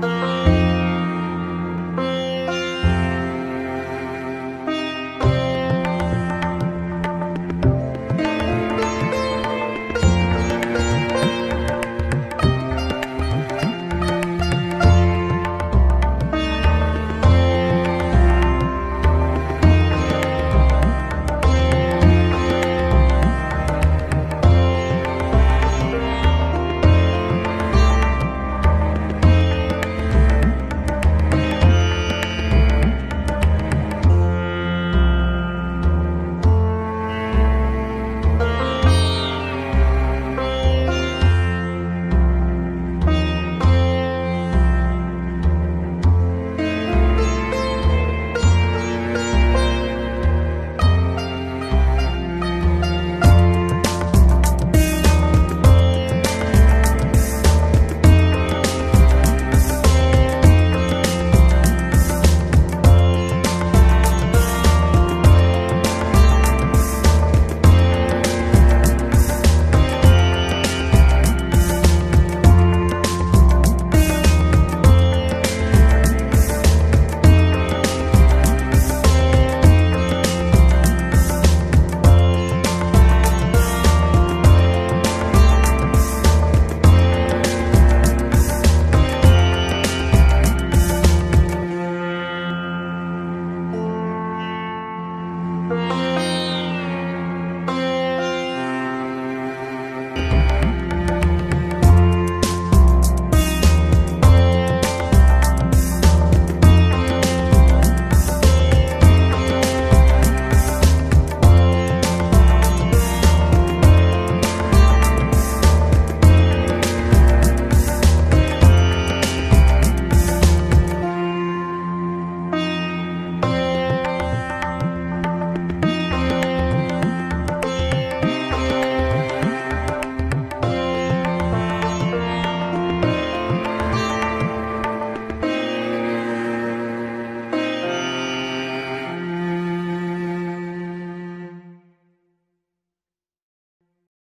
Bye.